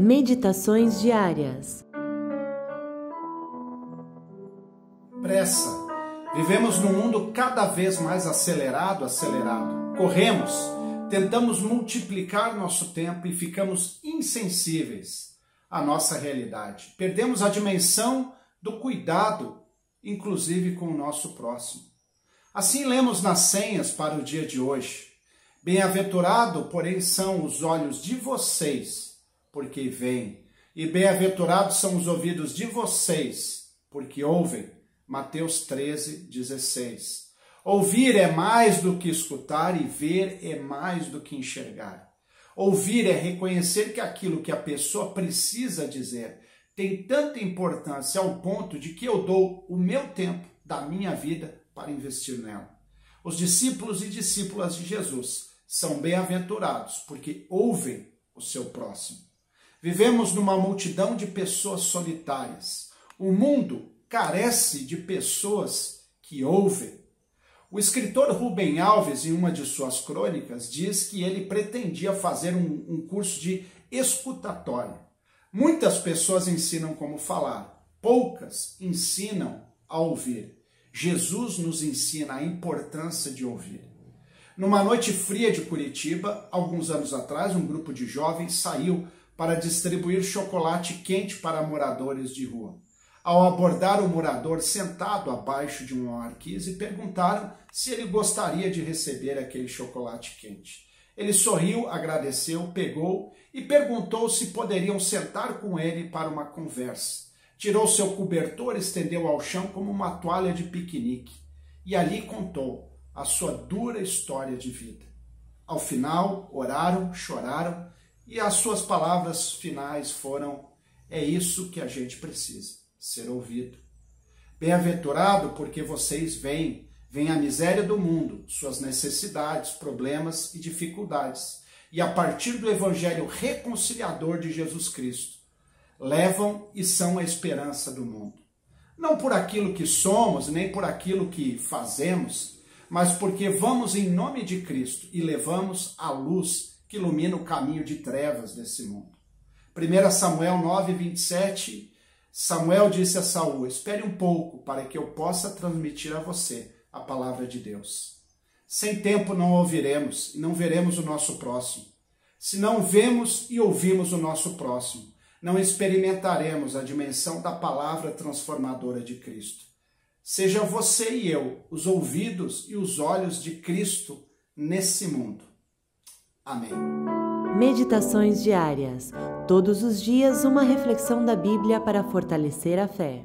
Meditações diárias. Pressa. Vivemos num mundo cada vez mais acelerado, acelerado. Corremos, tentamos multiplicar nosso tempo e ficamos insensíveis à nossa realidade. Perdemos a dimensão do cuidado, inclusive com o nosso próximo. Assim lemos nas senhas para o dia de hoje. Bem-aventurado, porém, são os olhos de vocês, porque veem, e bem-aventurados são os ouvidos de vocês, porque ouvem. Mateus 13, 16. Ouvir é mais do que escutar e ver é mais do que enxergar. Ouvir é reconhecer que aquilo que a pessoa precisa dizer tem tanta importância ao ponto de que eu dou o meu tempo da minha vida para investir nela. Os discípulos e discípulas de Jesus são bem-aventurados porque ouvem o seu próximo. Vivemos numa multidão de pessoas solitárias. O mundo carece de pessoas que ouvem. O escritor Rubem Alves, em uma de suas crônicas, diz que ele pretendia fazer um, um curso de escutatório. Muitas pessoas ensinam como falar, poucas ensinam a ouvir. Jesus nos ensina a importância de ouvir. Numa noite fria de Curitiba, alguns anos atrás, um grupo de jovens saiu para distribuir chocolate quente para moradores de rua. Ao abordar o morador sentado abaixo de uma marquise, perguntaram se ele gostaria de receber aquele chocolate quente. Ele sorriu, agradeceu, pegou e perguntou se poderiam sentar com ele para uma conversa tirou seu cobertor, estendeu ao chão como uma toalha de piquenique e ali contou a sua dura história de vida. Ao final, oraram, choraram e as suas palavras finais foram: É isso que a gente precisa, ser ouvido. Bem-aventurado porque vocês veem, veem a miséria do mundo, suas necessidades, problemas e dificuldades, e a partir do evangelho reconciliador de Jesus Cristo, levam e são a esperança do mundo. Não por aquilo que somos, nem por aquilo que fazemos, mas porque vamos em nome de Cristo e levamos a luz que ilumina o caminho de trevas desse mundo. 1 Samuel 9, 27, Samuel disse a Saul: Espere um pouco para que eu possa transmitir a você a palavra de Deus. Sem tempo não ouviremos e não veremos o nosso próximo. Se não vemos e ouvimos o nosso próximo, não experimentaremos a dimensão da palavra transformadora de Cristo. Seja você e eu os ouvidos e os olhos de Cristo nesse mundo. Amém. Meditações diárias. Todos os dias, uma reflexão da Bíblia para fortalecer a fé.